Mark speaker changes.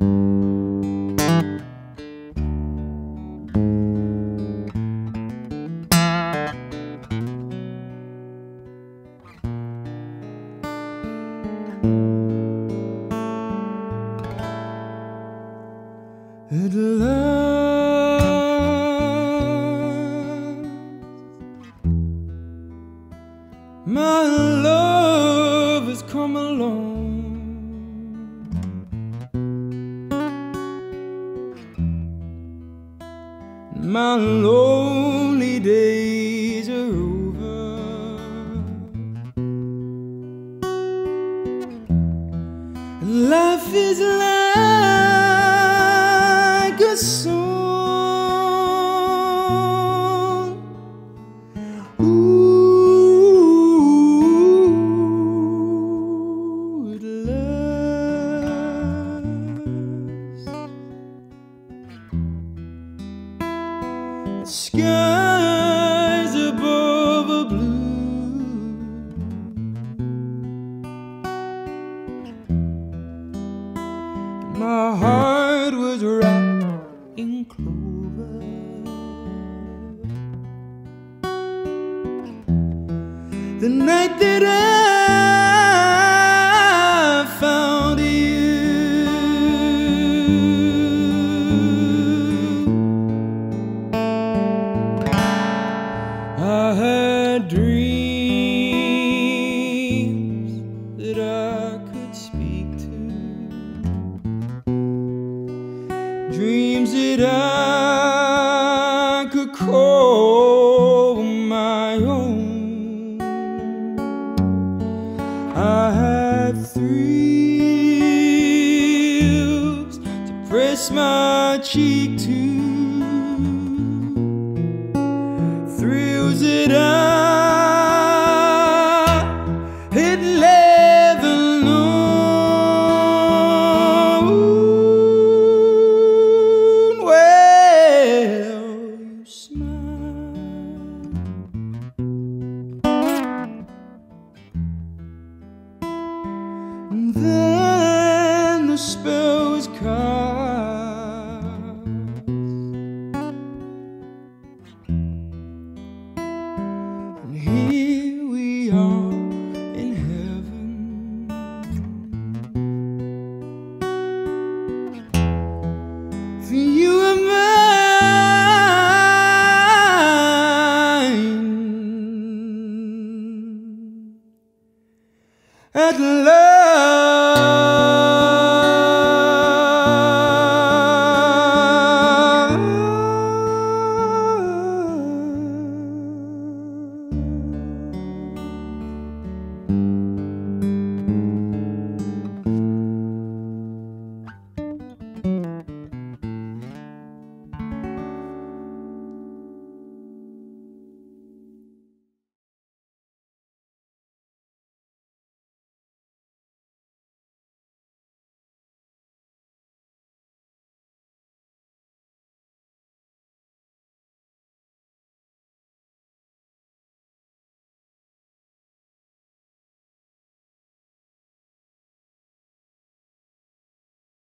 Speaker 1: At last, my love has come along. My lonely days are over. Life is like Skies above are blue. My heart was wrapped in clover. The night that I I had thrills to press my cheek to, spell was cast. And here we are in heaven. For you and mine. At last.